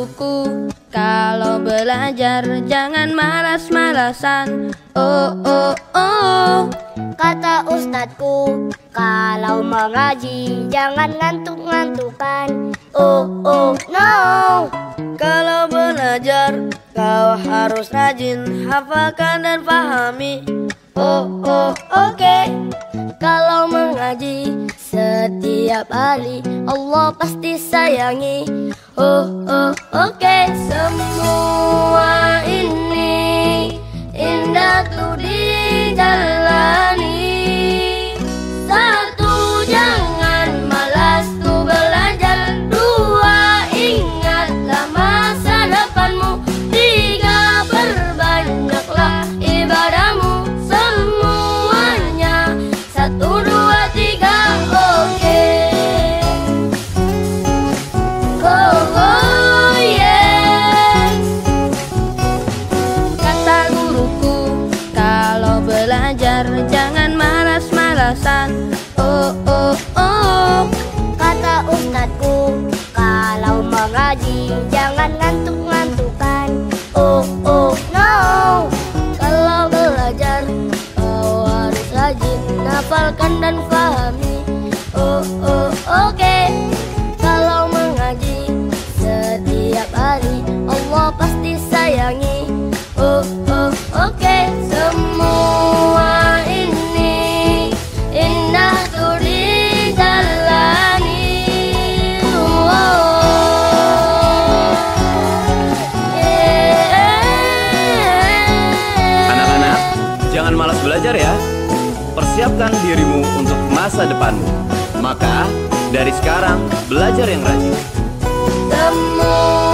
Guruku, kalau belajar jangan malas-malasan. Oh, oh, oh. Kata ustadku, kalau mengaji jangan ngantuk-ngantukan. Oh, oh, no. Kalau belajar, kau harus rajin, hafalkan dan pahami. Oh, oh, oke. Kalau mengaji setiap hari, Allah pasti sayangi. Oh, oh, oke. Semua belajar jangan malas-malasan. Oh, oh, oh. Kata ustadku, kalau mengaji jangan ngantuk-ngantukan. Oh, oh, no. Kalau belajar, kau harus rajin, hafalkan dan pahami. Oh, oh, oke. Kalau malas belajar ya. Persiapkan dirimu untuk masa depanmu. Maka, dari sekarang, belajar yang rajin. Semua